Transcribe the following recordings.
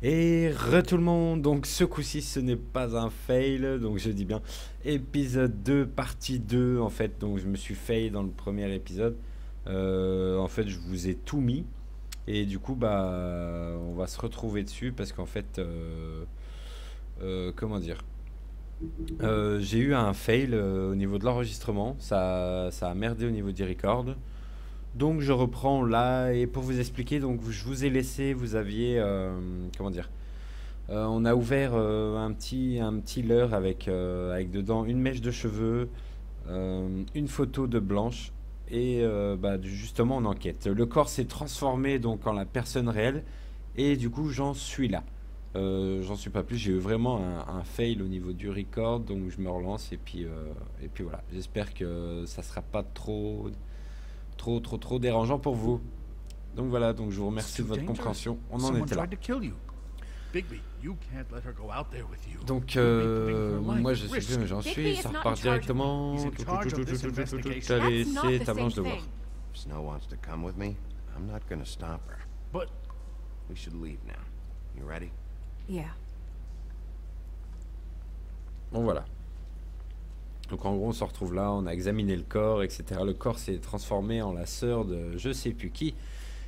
Et re tout le monde, donc ce coup-ci ce n'est pas un fail, donc je dis bien épisode 2, partie 2 en fait, donc je me suis fail dans le premier épisode. Euh, en fait je vous ai tout mis et du coup bah on va se retrouver dessus parce qu'en fait euh, euh, comment dire j'ai eu un fail au niveau de l'enregistrement, ça, ça a merdé au niveau du record. Donc je reprends là et pour vous expliquer, donc je vous ai laissé, vous aviez euh, comment dire, Euh, on a ouvert euh, un petit un petit leurre avec avec dedans une mèche de cheveux, une photo de Blanche et bah, justement en enquête. Le corps s'est transformé donc en la personne réelle et du coup j'en suis là. J'en suis pas plus, j'ai eu vraiment un, un fail au niveau du record, donc je me relance et puis et puis voilà. J'espère que ça sera pas trop trop trop trop dérangeant pour vous. Donc voilà, donc je vous remercie de votre compréhension. On en Someone était là. tried to kill you. Bigby, you can't let her go out there with you. Donc You'll be euh, putting her life moi at je sais risk. plus mais j'en Bigby suis, is ça not in repart charge. directement. He's in Tout, tout, charge tout, of tout, this tout, tout, tout, investigation. Allez, That's not c'est the ta same blanche de voir. thing. If Snow wants to come with me, I'm not gonna stop her. But We should leave now. You ready? Yeah. Bon voilà. Donc en gros on se retrouve là, on a examiné le corps, etc. Le corps s'est transformé en la sœur de je sais plus qui.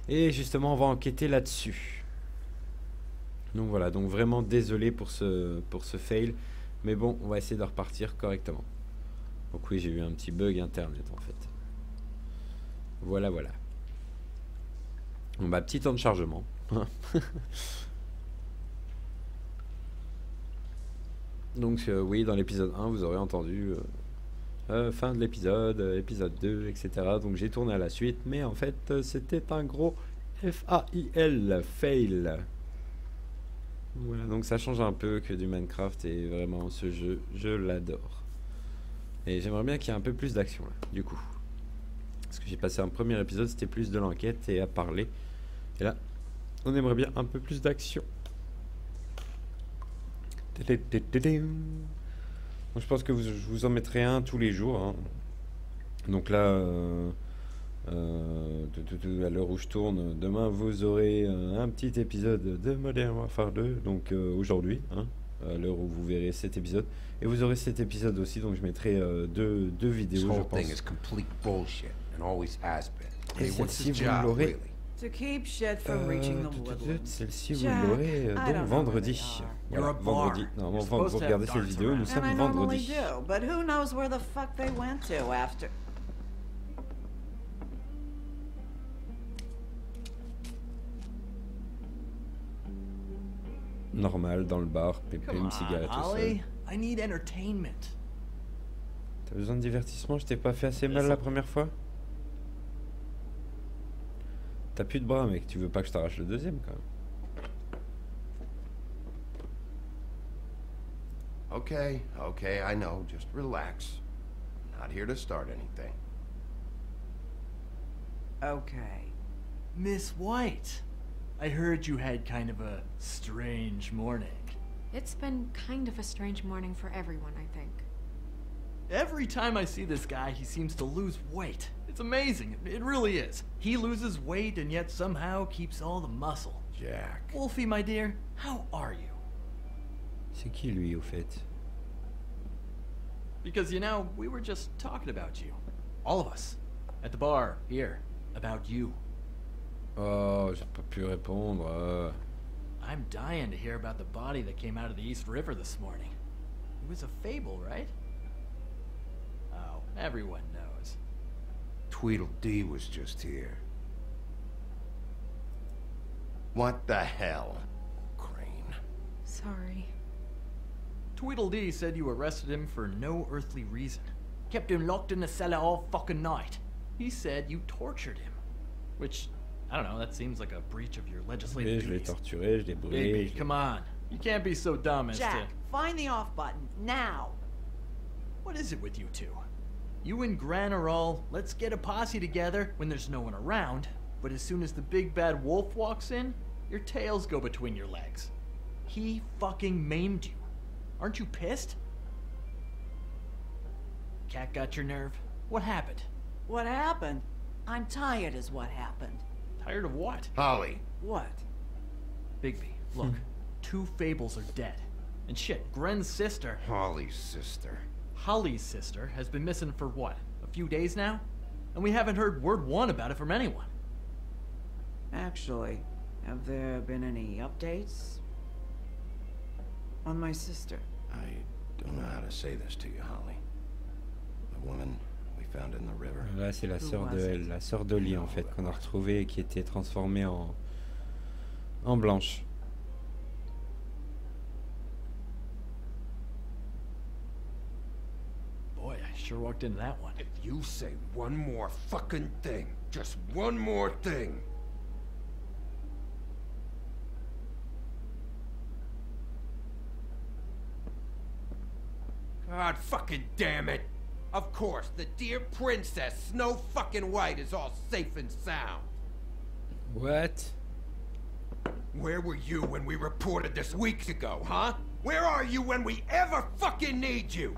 Et justement on va enquêter là-dessus. Donc voilà, donc vraiment désolé pour ce, pour ce fail. Mais bon, on va essayer de repartir correctement. Donc oui, j'ai eu un petit bug internet en fait. Voilà, voilà. Bon bah petit temps de chargement. Donc euh, oui, dans l'épisode 1, vous aurez entendu euh, euh, fin de l'épisode, épisode 2, etc. Donc j'ai tourné à la suite, mais en fait c'était un gros F-A-I-L, fail. Voilà, donc ça change un peu que du Minecraft et vraiment ce jeu, je l'adore. Et j'aimerais bien qu'il y ait un peu plus d'action là, du coup. Parce que j'ai passé un premier épisode, c'était plus de l'enquête et à parler. Et là, on aimerait bien un peu plus d'action. Je pense que vous- je vous en mettrai un tous les jours. hein. Donc là, euh, euh, à l'heure où je tourne, demain vous aurez euh, un petit épisode de Modern Warfare 2. Donc euh, aujourd'hui, hein, à l'heure où vous verrez cet épisode. Et vous aurez cet épisode aussi, donc je mettrai euh, deux, deux vidéos, je pense. Et his vous l'aurez euh, Celle-ci, vous l'aurez euh, donc vendredi. Voilà, vendredi. Normalement, bon, vous regardez cette vidéo, nous sommes vendredi. Normal, dans le bar, pépé, une cigarette au. T'as besoin de divertissement Je t'ai pas fait assez mal la première fois? T'as plus de bras, mec. Tu veux pas que je t'arrache le deuxième, quand même. Okay, okay, I know. Just relax. I'm not here to start anything. Okay. Miss White, I heard you had kind of a strange morning. It's been kind of a strange morning for everyone, I think. Every time I see this guy, he seems to lose weight. It's amazing. It really is. He loses weight and yet somehow keeps all the muscle. Jack. Wolfie, my dear, how are you? C'est qui, lui, au fait Because, you know, we were just talking about you. All of us. At the bar, here. About you. Oh, j'ai pas pu répondre. euh. I'm dying to hear about the body that came out of the East River this morning. It was a fable, right? Oh, everyone knows. Tweedledee was just here. What the hell? Crane. Sorry. Tweedledee said you arrested him for no earthly reason. Kept him locked in the cellar all fucking night. He said you tortured him. Which, I don't know, that seems like a breach of your Oui, legislative je duties. torturé, je l'ai brûlé. Bigby, je come on. You can't be so dumb as Jack, to... find the off button now. What is it with you two? You and Gren are all, let's get a posse together when there's no one around, but as soon as the big bad wolf walks in, your tails go between your legs. He fucking maimed you. Aren't you pissed? Cat got your nerve? What happened? What happened? I'm tired, is what happened. Tired of what? Holly. What? Bigby, look, hmm. two Fables are dead. And shit, Gren's sister, Holly's sister. Holly's sister, has been missing for what? A few days now? And we haven't heard word one about it from anyone. Actually, have there been any updates? On my sister. I don't know how to say this to you, Holly. The woman we found in the river. Là, c'est la sœur de elle, la sœur d'Oli en fait, qu'on a retrouvée et qui était transformée en, en blanche. Boy, I sure walked into that one. If you say one more fucking thing, just one more thing. God fucking damn it! Of course, the dear princess, Snow fucking White, is all safe and sound. What Where were you when we reported this weeks ago, huh? Where are you when we ever fucking need you?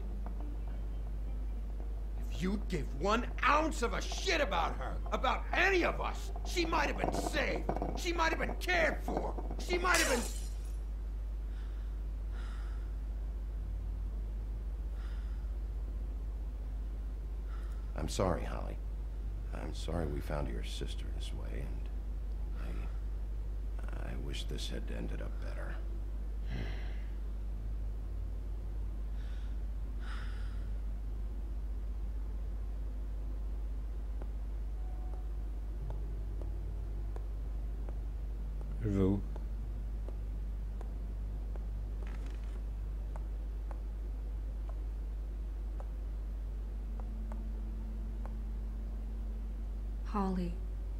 You'd give one ounce of a shit about her, about any of us, she might have been saved. She might have been cared for. She might have been. I'm sorry, Holly. I'm sorry we found your sister this way, and I. I wish this had ended up better.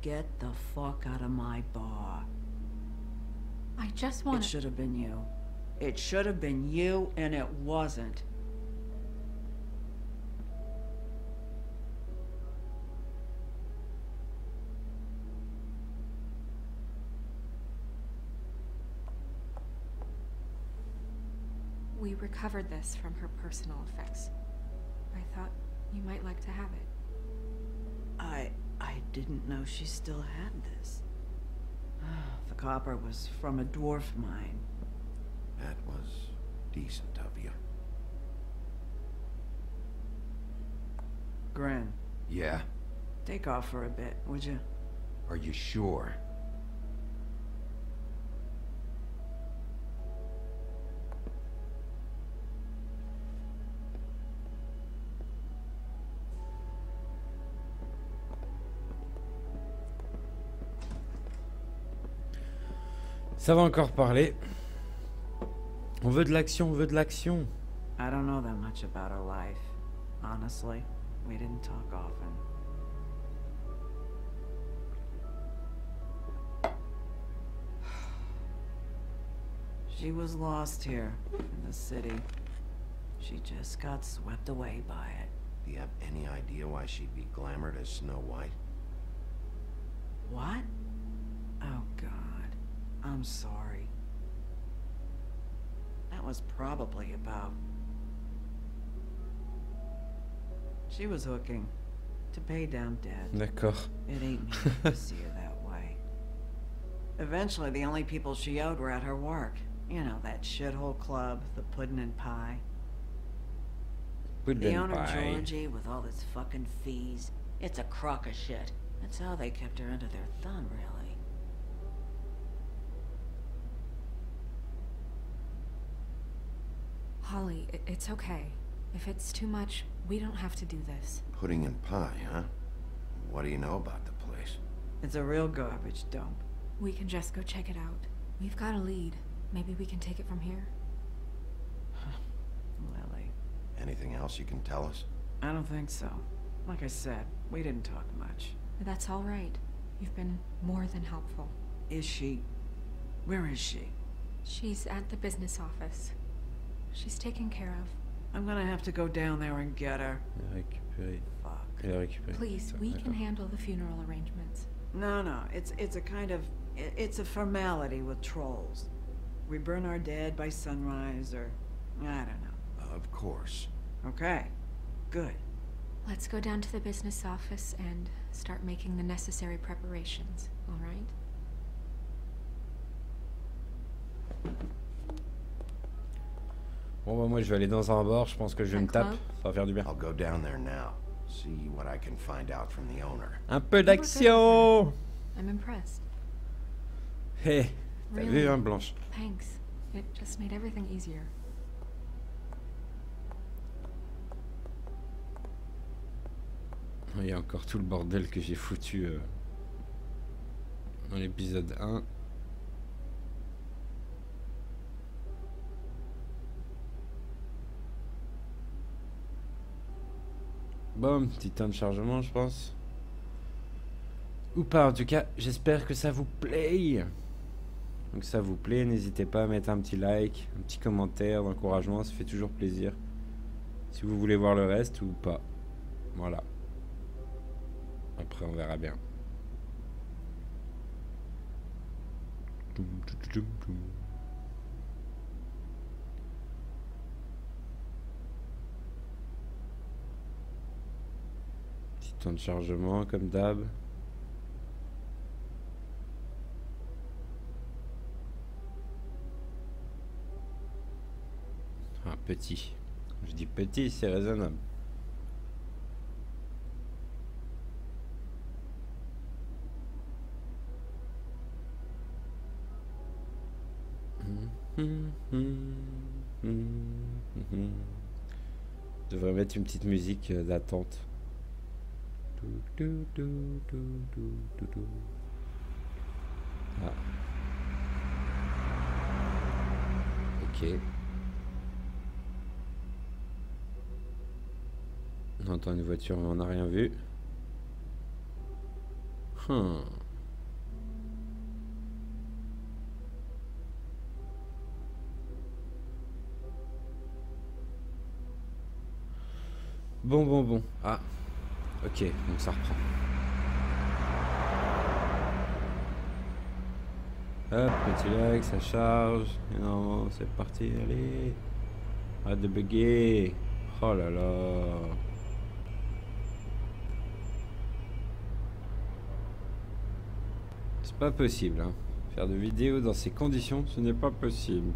Get the fuck out of my bar. I just want to. should have been you. It should have been you, and it wasn't. We recovered this from her personal effects. I thought you might like to have it. I I didn't know she still had this. The copper was from a dwarf mine. That was decent of you. Gren, Yeah? take off for a bit, would you? Are you sure? Ça va encore parler. On veut de l'action, on veut de l'action. I don't know that much about her life. Honestly, we didn't talk often. She was lost here in the city. She just got swept away by it. Do you have any idea why she'd be glamored as Snow White? What? Oh, God. I'm sorry. That was probably about. She was hooking to pay down debt. D'accord. It ain't me to see her that way. Eventually, the only people she owed were at her work. You know, that shithole club, the Puddin' and Pie. Put The owner, pie. Georgie, with all his fucking fees. It's a crock of shit. That's how they kept her under their thumb, really. Holly, i- it's okay. If it's too much, we don't have to do this. Pudding and pie, huh? What do you know about the place? It's a real garbage dump. We can just go check it out. We've got a lead. Maybe we can take it from here. Lily. Anything else you can tell us? I don't think so. Like I said, we didn't talk much. That's all right. You've been more than helpful. Is she. Where is she? She's at the business office. She's taken care of. I'm gonna have to go down there and get her. Récupérer. Fuck. Elle est récupérée. Please, we can handle the funeral arrangements. No, no, it's it's a kind of it's a formality with trolls. We burn our dead by sunrise, or I don't know. Of course. Okay, good. Let's go down to the business office and start making the necessary preparations, all right? Bon, bah, moi, je vais aller dans un bar. Je pense que je Un me tape. Ça va faire du bien. I'll go down there now. See what I can find out from the owner. Un peu d'action I'm impressed. Hé, t'as vu, hein, Blanche? Thanks. It just made everything easier. Il y a encore tout le bordel que j'ai foutu euh, dans l'épisode 1. Bon, petit temps de chargement, je pense. Ou pas, en tout cas, j'espère que ça vous plaît. Donc ça vous plaît, n'hésitez pas à mettre un petit like, un petit commentaire d'encouragement, ça fait toujours plaisir. Si vous voulez voir le reste ou pas. Voilà. Après, on verra bien. Temps de chargement, comme d'hab. Ah, petit. Je dis petit, c'est raisonnable. Je devrais mettre une petite musique euh, d'attente. Ah. Ok. On entend une voiture mais on n'a rien vu. Hmm. Bon, bon, bon. Ah. Ok, donc ça reprend. Hop, petit lag, ça charge. Non, c'est parti, allez. Arrête de bugger. Oh là là. C'est pas possible, hein. Faire de vidéos dans ces conditions, ce n'est pas possible.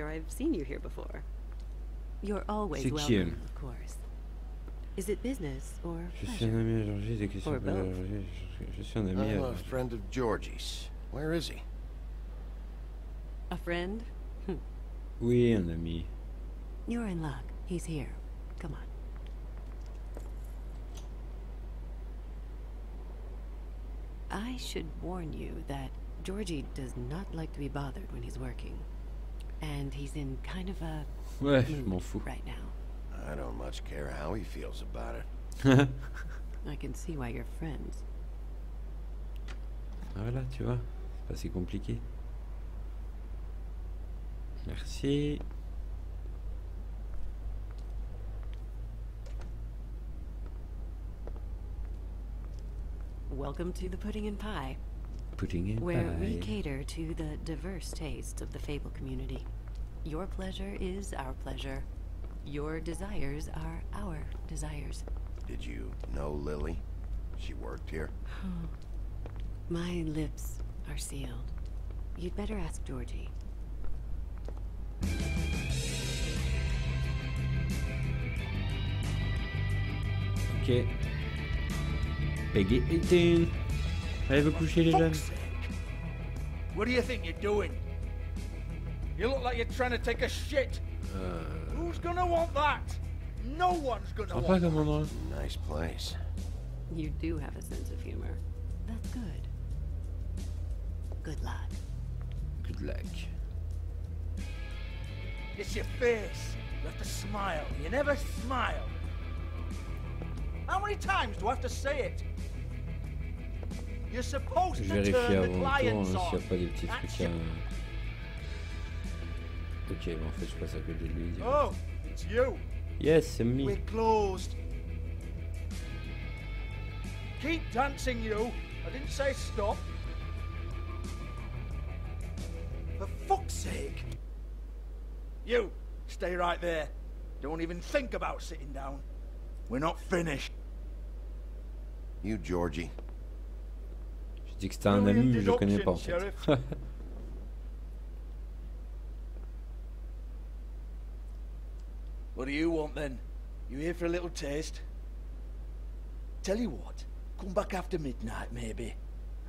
Sure I've seen you here before. You're always C'est qui, welcome, elle of course. Is it business or Je suis un pleasure? ami à Georgie, des questions Or pour both. Georgie. Je, je suis un ami I'm à a friend of Georgie's. Where is he? A friend? Hm, Oui, un ami. You're in luck. He's here. Come on. I should warn you that Georgie does not like to be bothered when he's working. And he's in kind of a Ouais, mood m'en right now. I don't much care how he feels about it. I can see why you're friends. Ah, voilà, tu vois, c'est pas si compliqué. Merci. Welcome to the Pudding and Pie, Pudding in where we cater to the diverse tastes of the Fable community. Your pleasure is our pleasure. Your desires are our desires. Did you know Lily? She worked here. My lips are sealed. You'd better ask Georgie. Ok. Peggy 18. Allez vous coucher les jeunes. What do you think you're doing? You look like you're trying to take a shit. Uh. Who's gonna want that? No one's gonna Sympa want comme endroit. Nice place. You do have a sense of humor. That's good. Good luck. Good luck. It's your face. You have to smile. You never smile. How many times do I have to say it? You're supposed Je to vérifie turn the avant le tour hein, s'il n'y a pas des petits That's trucs à. Ok, bon, en fait, je passe à côté de lui. Oh, it's you. Yes, c'est me. We're closed. Keep dancing, you. I didn't say stop. For fuck's sake. You, stay right there. Don't even think about sitting down. We're not finished. You, Georgie. Je dis que c'était un ami, mais je le connais pas en fait. What do you want then? You here for a little taste? Tell you what, come back after midnight maybe.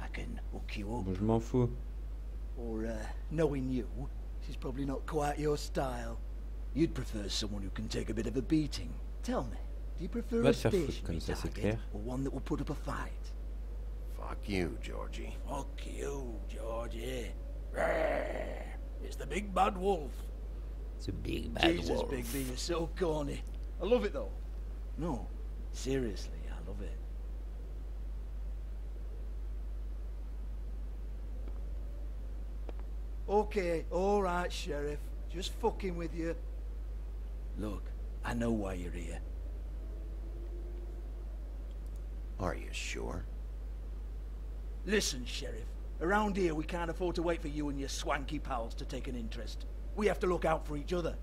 I can hook you up. bon, je m'en fous. Or, uh, knowing you, she's probably not quite your style. You'd prefer someone who can take a bit of a beating. Tell me, do you prefer Va a stationary ça, target or one that will put up a fight? Fuck you, Georgie. Fuck you, Georgie. Rawr. It's the big bad wolf. It's a big bad Jesus, wolf. Jesus, Bigby, you're so corny. I love it though. No, seriously, I love it. Okay, alright, Sheriff. Just fucking with you. Look, I know why you're here. Are you sure? Listen, Sheriff. Around here, we can't afford to wait for you and your swanky pals to take an interest. We have to look out for each other.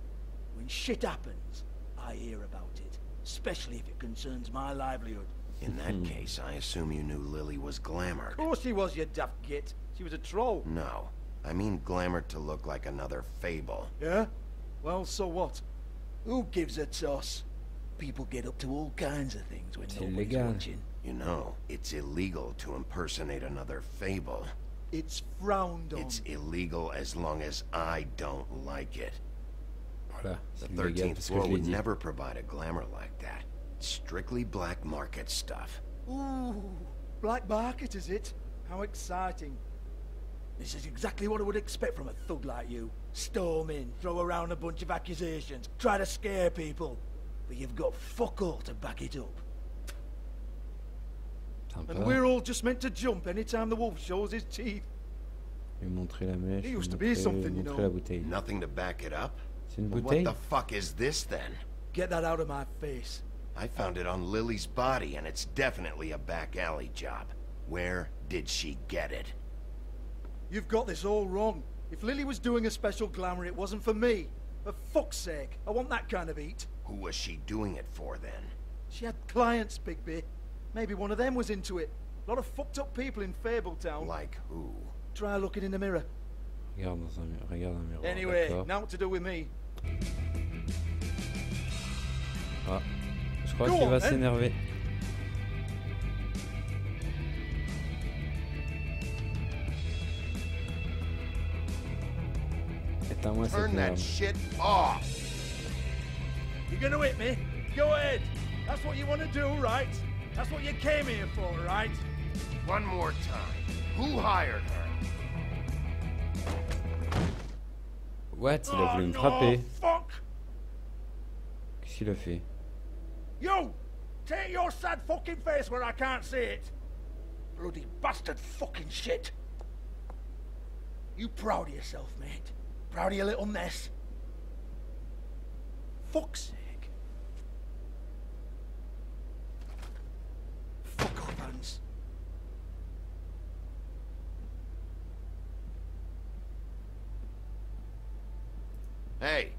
When shit happens, I hear about it. Especially if it concerns my livelihood. In that hmm. case, I assume you knew Lily was glamored. Of course she was, you daft git. She was a troll. No. I mean glamored to look like another fable. Yeah? Well, so what? Who gives a toss? People get up to all kinds of things when C'est nobody's illégal. watching. You know, it's illegal to impersonate another fable. It's frowned on. It's illegal as long as I don't like it. Voilà, The 13th parce floor would dit. never provide a glamour like that. Strictly black market stuff. Ooh, black market is it? How exciting. This is exactly what I would expect from a thug like you. Storm in, throw around a bunch of accusations, try to scare people. But you've got fuck all to back it up. Sympa. And we're all just meant to jump anytime the wolf shows his teeth. Lui montrer la mèche, He lui used to be montrer, something, you montrer know. la bouteille. Nothing to back it up? C'est une bouteille what the fuck is this then? Get that out of my face. I found it on Lily's body, and it's definitely a back alley job. Where did she get it? You've got this all wrong. If Lily was doing a special glamour, it wasn't for me. For fuck's sake, I want that kind of eat. Who was she doing it for then? She had clients, Bigby. Maybe one of them was into it. A lot of fucked up people in Fabletown. Like who? Try looking in the mirror. Regarde dans un miroir. Regarde un miroir. Anyway, now what to do with me? Ah, je crois Go qu'il on, va then. s'énerver. Éteins-moi cette Turn that merde. shit off! You're gonna hit me? Go ahead. That's what you want to do, right? That's what you came here for, right? One more time. Who hired her? What oh, Il a oh, voulu me frapper. fuck! Qu'est-ce qu'il a fait You! Take your sad fucking face where I can't see it! Bloody bastard fucking shit! You proud of yourself, mate? Proud of your little mess? Fuck's Hans. Hey,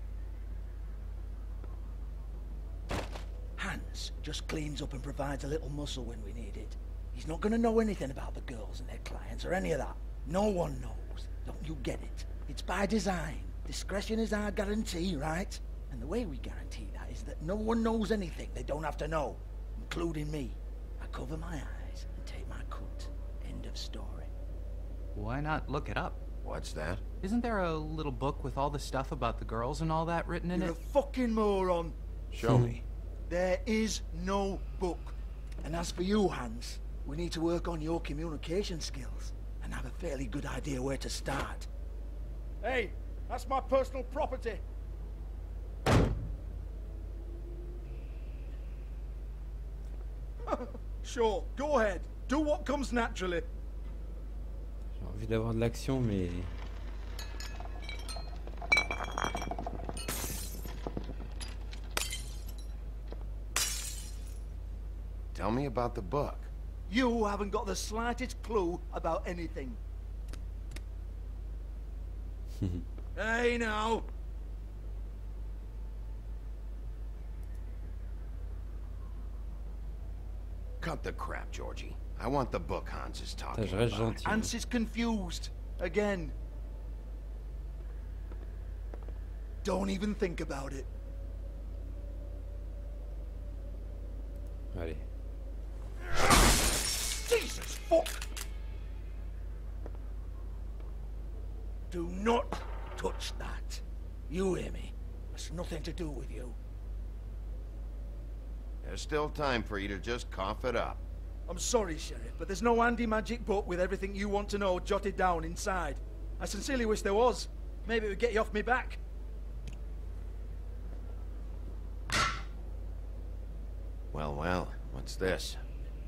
Hans just cleans up and provides a little muscle when we need it. He's not gonna know anything about the girls and their clients or any of that. No one knows. Don't you get it? It's by design. Discretion is our guarantee, right? And the way we guarantee that is that no one knows anything they don't have to know, including me. I cover my eyes and take my cut. End of story. Why not look it up? what's that? Isn't there a little book with all the stuff about the girls and all that written in You're it? a fucking moron. Show me. There is no book. And as for you, Hans, we need to work on your communication skills and have a fairly good idea where to start. Hey, that's my personal property. sure, go ahead. Do what comes naturally. J'ai envie d'avoir de l'action, mais. Tell me about the book. You haven't got the slightest clue about anything. hey, now. Cut the crap, Georgie. I want the book Hans is talking about. gentil. Hans is confused. Again. Don't even think about it. Allez. Jesus fuck! Do not touch that. You hear me? It's nothing to do with you. There's still time for you to just cough it up. I'm sorry, Sheriff, but there's no handy magic book with everything you want to know jotted down inside. I sincerely wish there was. Maybe it would get you off me back. Well, well, what's this?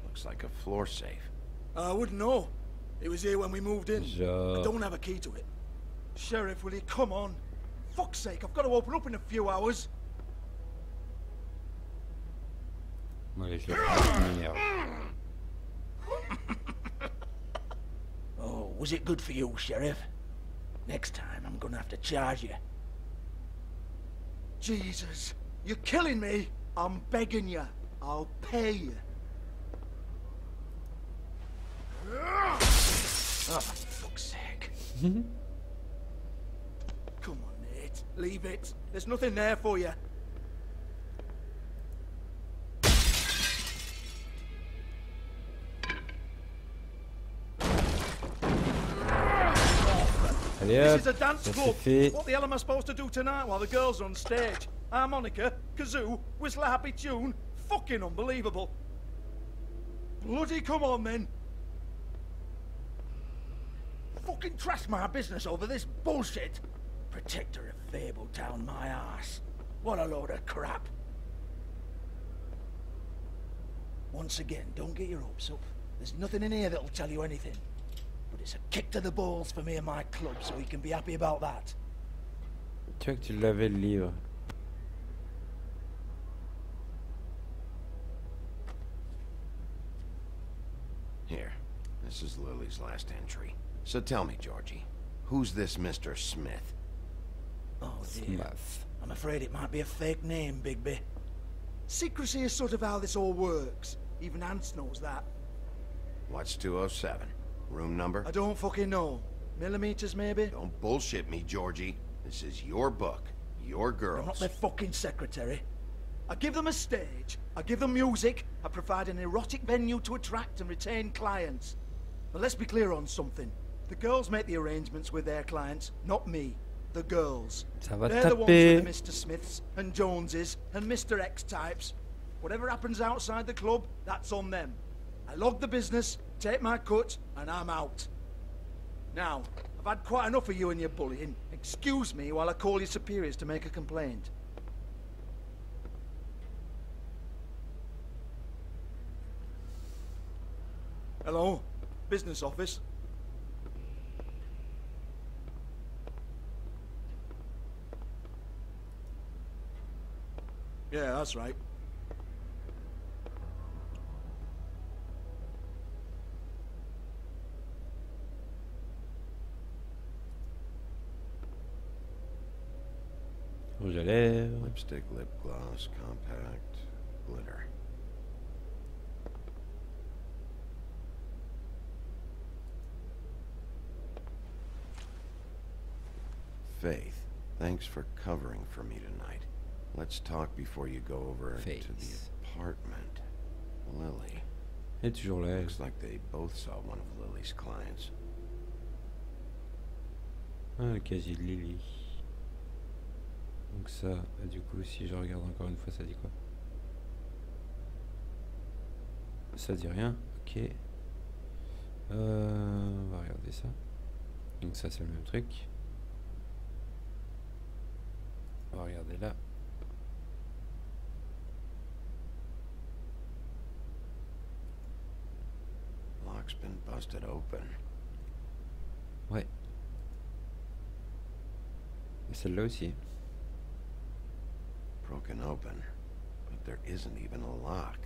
Looks like a floor safe. I wouldn't know. It was here when we moved in. I don't have a key to it. Sheriff, will you come on? Fuck's sake, I've got to open up in a few hours. Allez, je le prends, m'énerve. Oh, was it good for you, Sheriff? Next time, I'm gonna have to charge you. Jesus, you're killing me. I'm begging you. I'll pay you. Oh, for fuck's sake. Come on, Nate. Leave it. There's nothing there for you. This is a dance club. What the hell am I supposed to do tonight while the girls are on stage? Ah, Harmonica, kazoo, whistle a happy tune. Fucking unbelievable. Bloody come on then. Fucking trash my business over this bullshit. Protector of Fabletown, my ass. What a load of crap. Once again, don't get your hopes up. There's nothing in here that'll tell you anything. But it's a kick to the balls for me and my club, so we can be happy about that. Tu vois que tu l'avais le livre. Here, this is Lily's last entry. So tell me, Georgie, who's this Mr. Smith? Oh dear. Smith. I'm afraid it might be a fake name, Bigby. Secrecy is sort of how this all works. Even Hans knows that. What's 207? Room number? I don't fucking know. Millimeters, maybe? Don't bullshit me, Georgie. This is your book, your girls. I'm not girls. their fucking secretary. I give them a stage, I give them music, I provide an erotic venue to attract and retain clients. But let's be clear on something. The girls make the arrangements with their clients, not me. The girls. They're the ones with the Mr. Smiths and Joneses and Mr. X types. Whatever happens outside the club, that's on them. I log the business, take my cut, and I'm out. Now, I've had quite enough of you and your bullying. Excuse me while I call your superiors to make a complaint. Hello? Business office? Yeah, that's right. Lipstick, lip gloss, compact, glitter. Faith, thanks for covering for me tonight. Let's talk before you go over to the apartment. Lily. It's toujours là. Looks like they both saw one of Lily's clients. Ah, le casier de Lily. Donc ça, bah, du coup, si je regarde encore une fois, ça dit quoi? Ça dit rien, ok. Euh, on va regarder ça. Donc ça, c'est le même truc. On va regarder là. Lock's been busted open. Ouais. Et celle-là aussi. broken open, but there isn't even a lock.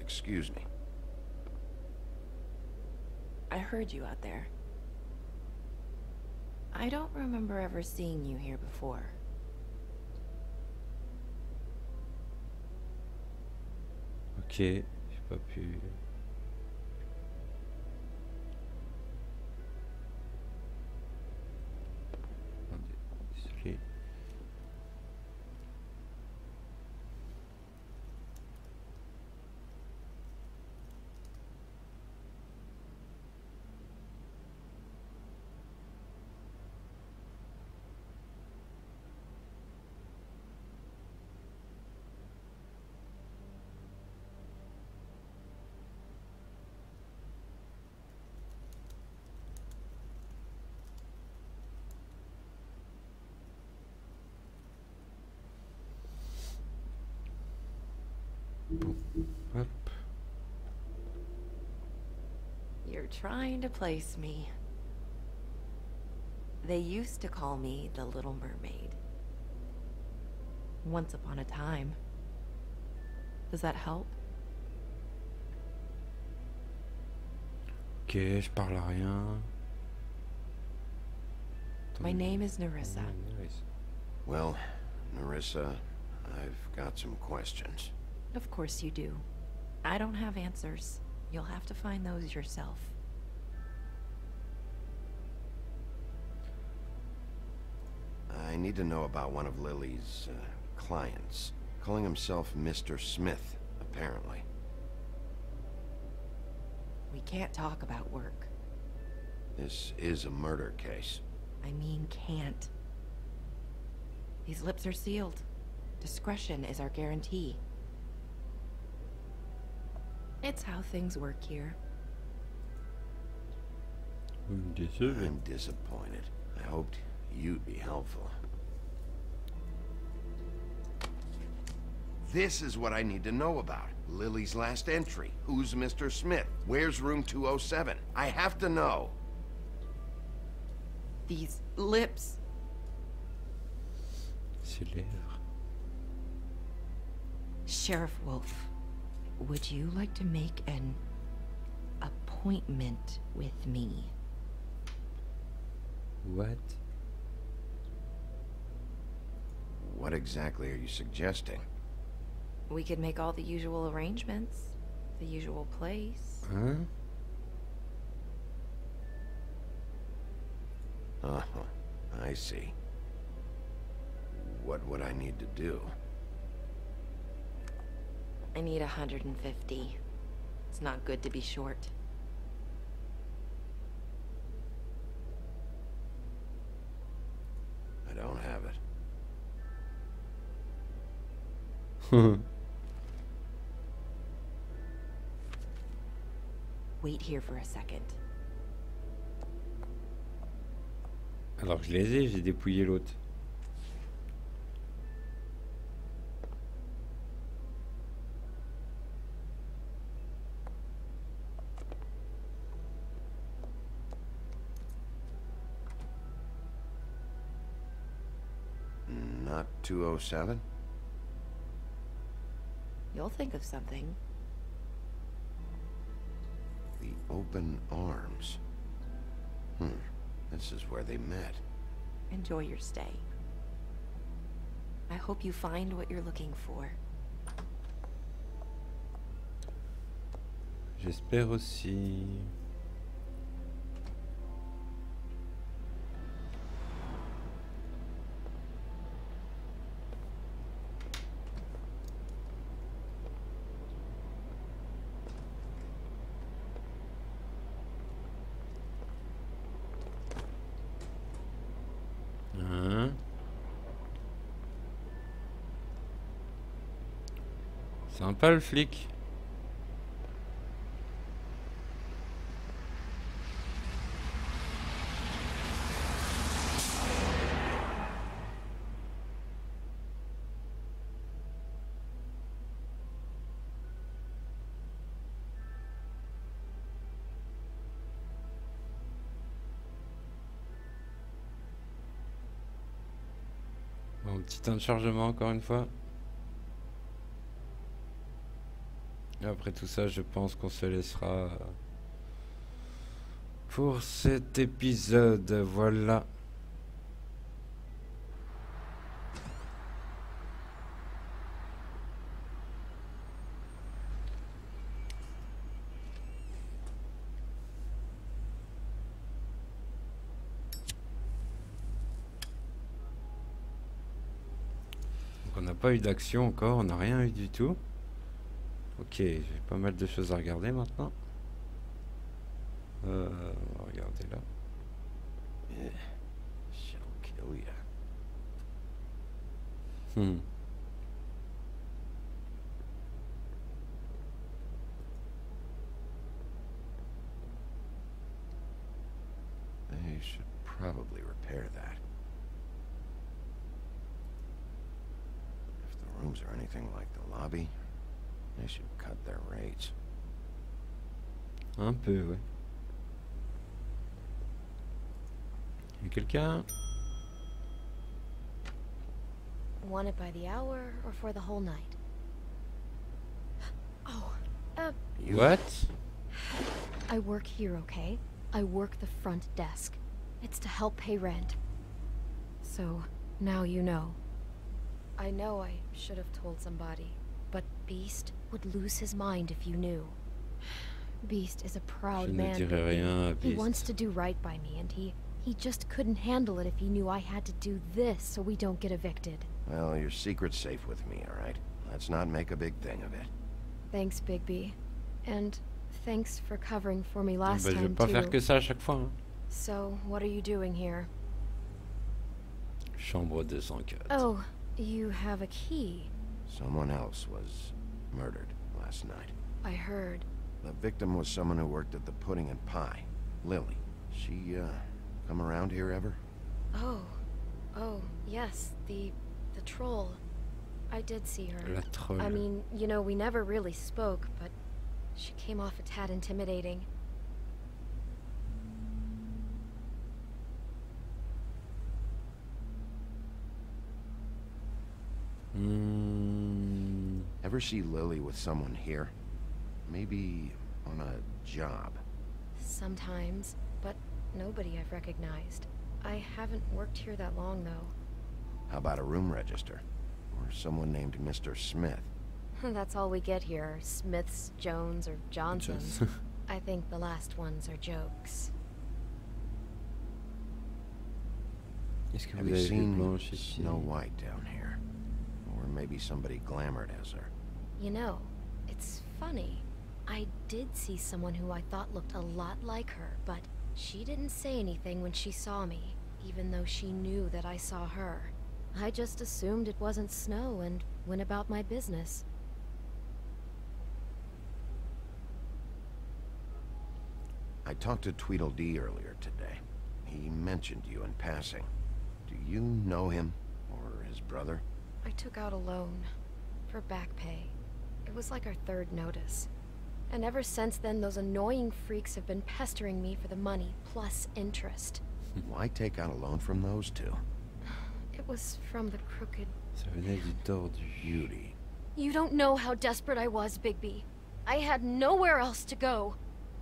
Excuse me. I heard you out there. I don't remember ever seeing you here before. Ok, j'ai pas pu... You're trying to place me. They used to call me the Little Mermaid. Once upon a time. Does that help? Ok, je parle à rien. My name is Nerissa. Mm, nice. Well, Nerissa, I've got some questions. Of course you do. I don't have answers. You'll have to find those yourself. Need to know about one of Lily's uh, clients, calling himself Mr. Smith, apparently. We can't talk about work. This is a murder case. I mean, can't. These lips are sealed. Discretion is our guarantee. It's how things work here. Vous me décevez. I'm disappointed. I hoped you'd be helpful. This is what I need to know about. Lily's last entry. Who's Mr. Smith? Where's room 207? I have to know. These lips. C'est l'air. Sheriff Wolf, would you like to make an appointment with me? What? What exactly are you suggesting? We could make all the usual arrangements. The usual place. Hein? Uh huh. I see. What would I need to do? I need 150. It's not good to be short. I don't have it. Wait here for a second. Alors je les ai, j'ai dépouillé l'autre. Not 207? You'll think of something. The open arms. Hmm. This is where they met. Enjoy your stay. I hope you find what you're looking for. J'espère aussi. Sympa le flic. Petit temps de chargement encore une fois. Après tout ça, je pense qu'on se laissera pour cet épisode. Voilà. On n'a pas eu d'action encore, on n'a rien eu du tout. Ok, j'ai pas mal de choses à regarder maintenant. Euh, on va regarder là. Ya. Hmm. They should probably repair that. If the rooms are anything like the lobby, they should cut their rates. Un peu, ouais. Y a quelqu'un Want it by the hour or for the whole night? Oh, uh, What I work here, okay? I work the front desk. It's to help pay rent. So, now you know. I know I should have told somebody, but Beast would lose his mind if you knew. Beast is a proud Je ne man. dirai baby. rien à He wants to do right by me, and he he just couldn't handle it if he knew I had to do this so we don't get evicted. Well, your secret's safe with me, all right? Let's not make a big thing of it. Thanks, Bigby. And thanks for covering for me last Bah, Je vais time pas too. faire que ça à chaque fois. hein. So, what are you doing here? Chambre 204. Oh, you have a key. Someone else was murdered last night. I heard. The victim was someone who worked at the Pudding and Pie. Lily. She, uh, come around here ever? Oh, oh, yes, the the troll. I did see her. La troll. I mean, you know, we never really spoke, but she came off a tad intimidating. Hmm. Ever see Lily with someone here? Maybe on a job. Sometimes, but nobody I've recognized. I haven't worked here that long, though. How about a room register? Or someone named Mr. Smith? That's all we get here Smiths, Jones, or Johnsons. I think the last ones are jokes. Have you seen Blanche Snow White down here? Or maybe somebody glamored as her? You know, it's funny. I did see someone who I thought looked a lot like her, but she didn't say anything when she saw me, even though she knew that I saw her. I just assumed it wasn't Snow and went about my business. I talked to Tweedledee earlier today. He mentioned you in passing. Do you know him? Or his brother? I took out a loan for back pay. It was like our third notice. And ever since then, those annoying freaks have been pestering me for the money plus interest. Why take out a loan from those two? It was from the crooked. Ça venait du tordu. Beauty. You don't know how desperate I was, Bigby. I had nowhere else to go.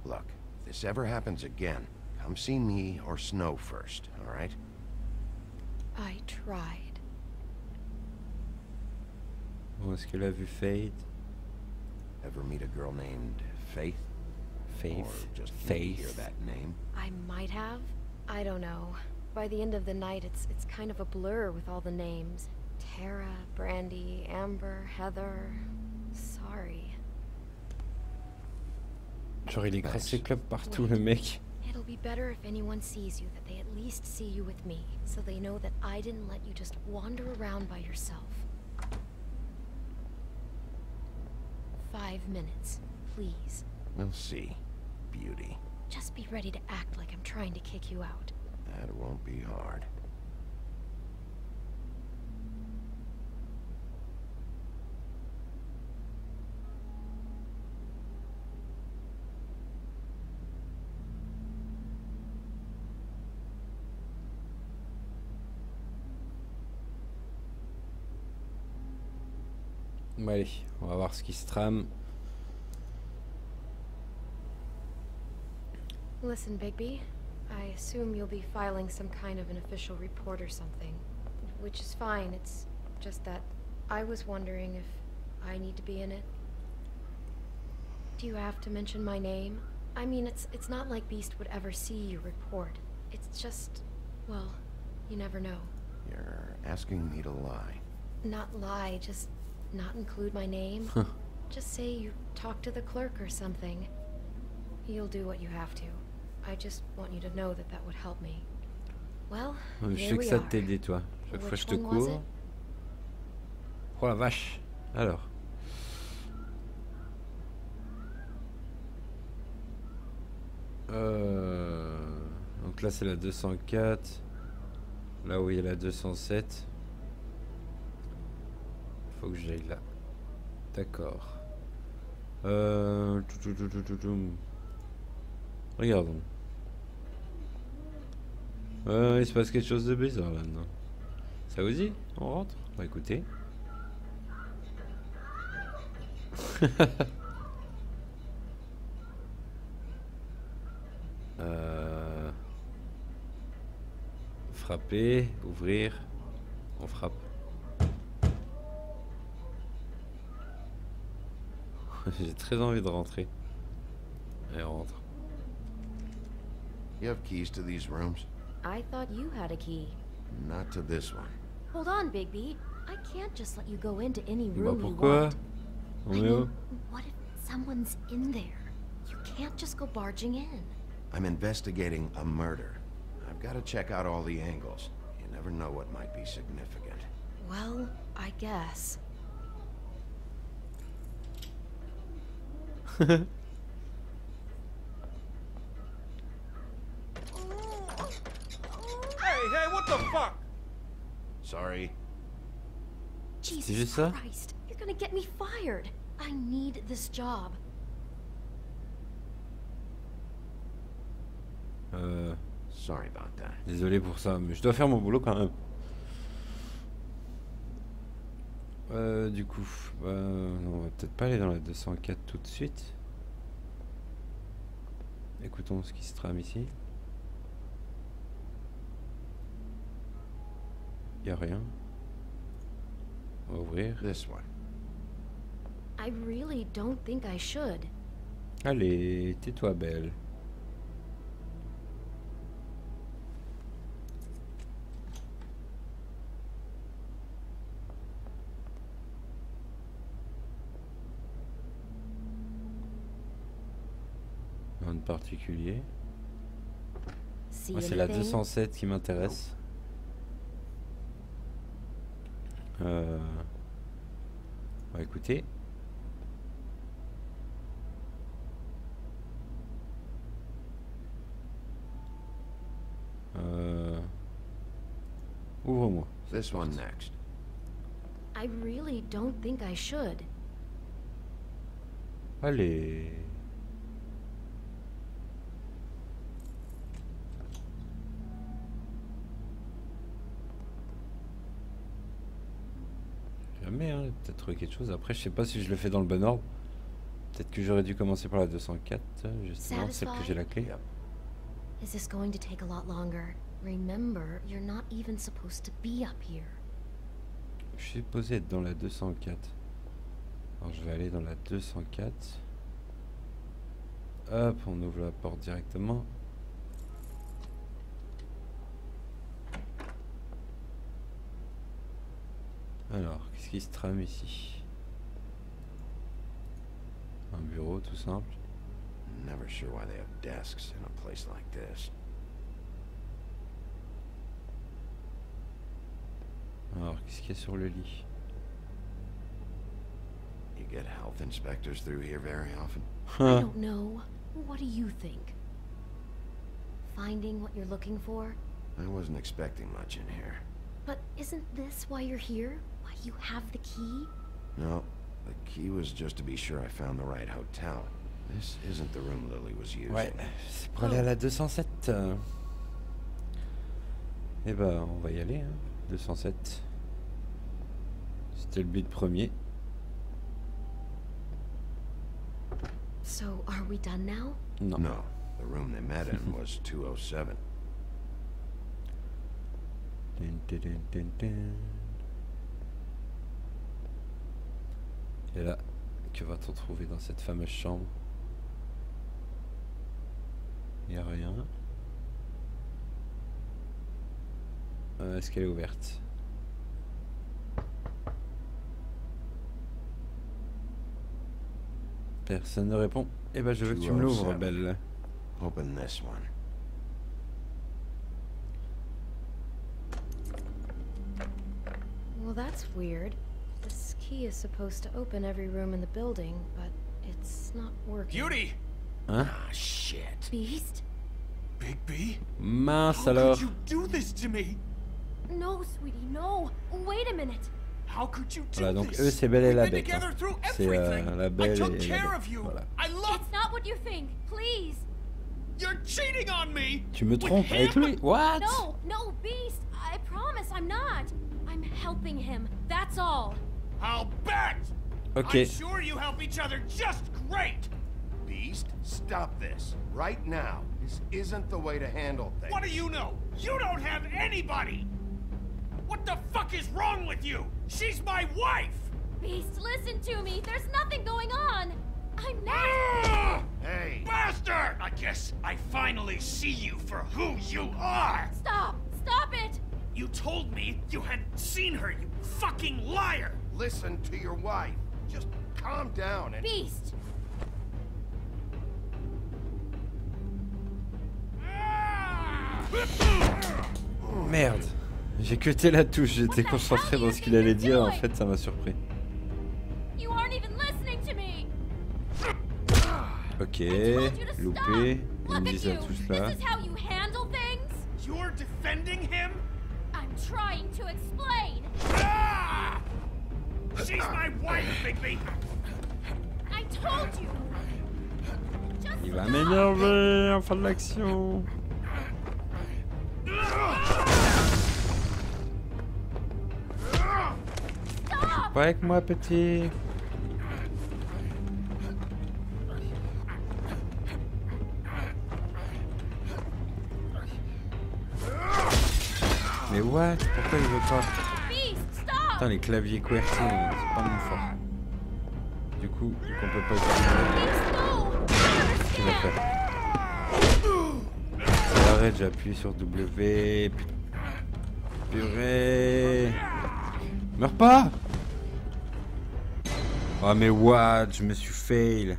Look, if this ever happens again, come see me or Snow first, all right? I tried. Bon, est-ce qu'elle a vu Fade Ever meet a girl named Faith? Faith Or just maybe hear Faith that name? I might have. I don't know. By the end of the night, it's it's kind of a blur with all the names. Tara, Brandy, Amber, Heather. Sorry. Genre il écrase ses Thanks. clubs partout le mec. It'll be better if anyone sees you that they at least see you with me, so they know that I didn't let you just wander around by yourself. Five minutes, please. We'll see. Beauty. Just be ready to act like I'm trying to kick you out. That won't be hard. Bon allez, on va voir ce qui se trame. Listen, Bigby. I assume you'll be filing some kind of an official report or something. Which is fine, it's just that I was wondering if I need to be in it. Do you have to mention my name? I mean, it's it's not like Beast would ever see your report. It's just, well, you never know. You're asking me to lie. Not lie, just not include my name. just say you talked to the clerk or something. You'll do what you have to. I just want you to know that that would help me. Well, Je here sais que ça t'aider, toi. Chaque fois, je te cours. Oh la vache. Alors. Euh, Donc là, c'est la 204. Là où il y a la 207. Que j'aille là. D'accord. Euh... Regardons. Euh, il se passe quelque chose de bizarre là-dedans. Ça vous dit? On rentre? Bah écoutez. Euh, Frapper, ouvrir, on frappe. J'ai très envie de rentrer. Et on rentre. You have keys to these rooms? I thought you had a key. Not to this one. Hold on, Bigby. I can't just let you go into any Bah room you want. On I est mean, où what if someone's in there? You can't just go barging in. I'm investigating a murder. I've got to check out all the angles. You never know what might be significant. Well, I guess. Sorry. Jesus juste ça? Christ, you're gonna get me fired. I need this job. Euh, Sorry about that. Désolé pour ça, mais je dois faire mon boulot quand même. Euh, du coup, non, on va peut-être pas aller dans la 204 tout de suite. Écoutons ce qui se trame ici. Y a rien. On va ouvrir. This one. I really don't think I should. Allez, tais-toi belle. Rien de particulier. See Moi, c'est la anything? 207 qui m'intéresse. Euh... Bah écoutez. Euh... Ouvre-moi. This one next. I really don't think I should. Allez. Jamais, hein, peut-être trouver quelque chose. Après, je sais pas si je le fais dans le bon ordre. Peut-être que j'aurais dû commencer par la 204, justement, celle que j'ai la clé. Yep. Is this going to take a lot longer? Remember, you're not even supposed to be up here. Je suis supposé être dans la 204. Alors je vais aller dans la 204. Hop, on ouvre la porte directement. Alors, qu'est-ce qui se trame ici? Un bureau tout simple? Never sure why they have desks in a place like this. Alors, qu'est-ce qu'il y a sur le lit? You get health inspectors through here very often. I don't know. What do you think? Finding what you're looking for? I wasn't expecting much in here. But isn't this why you're here? Why you have the key? No, the key was just to be sure I found the right hotel. This isn't the room Lily was using. Ouais, c'est pour aller à la 207. euh. Eh ben, on va y aller, hein. 207. C'était le but premier. So, are we done now? No. No, The room they met in was 207. Et là, que va-t-on trouver dans cette fameuse chambre Il a rien. Euh, Est-ce qu'elle est ouverte? Personne ne répond. Eh ben, je veux que tu me l'ouvres, 207. belle. Open this one. Well, that's weird. This key is supposed to open every room in the building, but it's not working. Beauty! Hein Ah, shit. Beast? Big B? Mince How could you do this to me? No, sweetie, no. Wait a minute. How could you do Voilà, donc this? eux, c'est Belle et la We've been Bête. hein. together through C'est euh, everything. la I Belle took et la care Bête. of you. Voilà. I love It's not what you think. Please. You're cheating on me. Tu me trompes avec him? lui What No, no, Beast. I promise I'm not. I'm helping him. That's all. I'll bet. Ok. I'm sure you help each other just great. Beast, stop this. Right now. This isn't the way to handle things. What do you know? You don't have anybody. What the fuck is wrong with you? She's my wife. Beast, listen to me. There's nothing going on. I'm not. Ah! Hey! Bastard! I guess I finally see you for who you are. Stop. Stop it. You told me you had seen her, you fucking liar. Listen to your wife. Just calm down and... Beast. Merde. J'ai cuté la touche, j'étais concentré dans you ce qu'il allait dire, en fait ça m'a surpris. You aren't even listening to me. Ok, loupé. Ils me Look at disent à you. tous là. This is how you handle things? You're defending him? I'm trying to explain. Ah! She's my wife, Bigby. I told you. Just Il va stop. m'énerver en fin de l'action. Pas avec moi, petit. Mais what Pourquoi il veut pas. Putain, les claviers QWERTY, c'est pas mon fort. Du coup, vu qu'on peut pas utiliser, qu'est-ce qu'il faire Arrête, j'appuie sur W. Purée. Meurs pas Oh mais what Je me suis fail.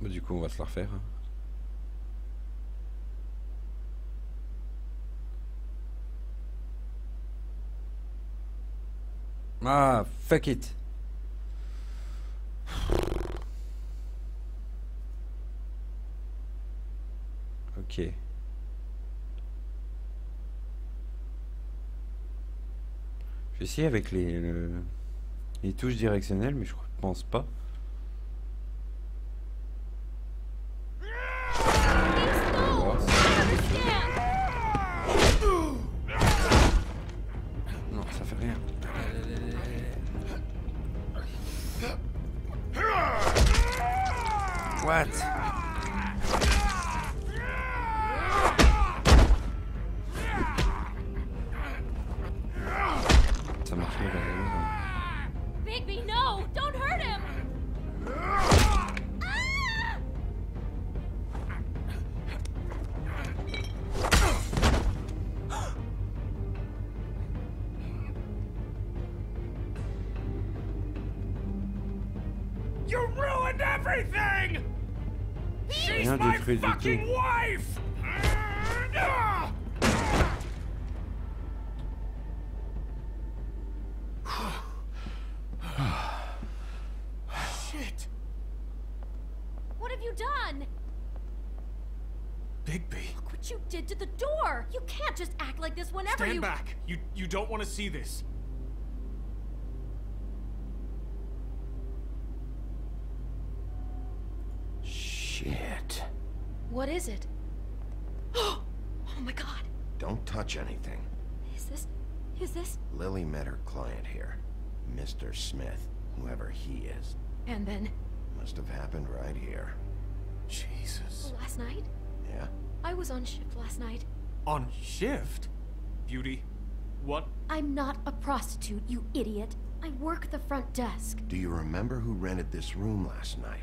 Bah, du coup, on va se la refaire. Ah, fuck it. Ok. Je vais essayer avec les, le- les touches directionnelles, mais je pense pas. She's Rien my détruit du fucking wife! Ah! Shit! What have you done? Bigby, Look what you did to the door. You can't just act like this whenever stand you. back. You you don't want to see this. Shit. What is it? Oh my god. Don't touch anything. Is this. Is this. Lily met her client here. Mr. Smith, whoever he is. And then. Must have happened right here. Jesus. Last night? Yeah? I was on shift last night. On shift? Beauty, what? I'm not a prostitute, you idiot. I work the front desk. Do you remember who rented this room last night?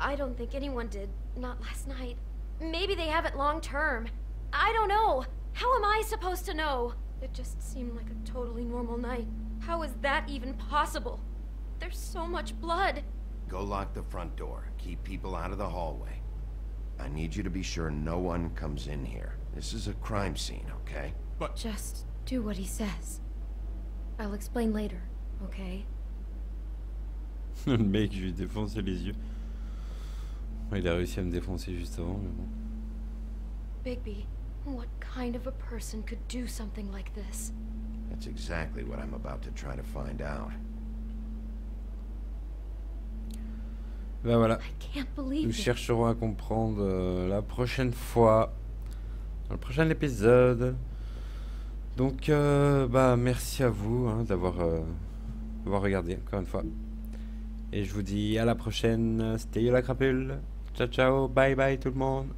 I don't think anyone did. Not last night. Maybe they have it long term. I don't know. How am I supposed to know? It just seemed like a totally normal night. How is that even possible? There's so much blood. Go lock the front door. Keep people out of the hallway. I need you to be sure no one comes in here. This is a crime scene, okay? But- Just do what he says. I'll explain later, okay? Le mec, je lui ai défoncé les yeux. Il a réussi à me défoncer juste avant, mais bon. Bigby, what kind of a person could do something like this? That's exactly what I'm about to try to find out. Bah voilà. I can't believe Nous it. chercherons à comprendre euh, la prochaine fois, dans le prochain épisode. Donc, euh, bah, merci à vous hein, d'avoir euh, d'avoir regardé, encore une fois. Et je vous dis à la prochaine. C'était Yo la crapule. Ciao, ciao. Bye, bye tout le monde.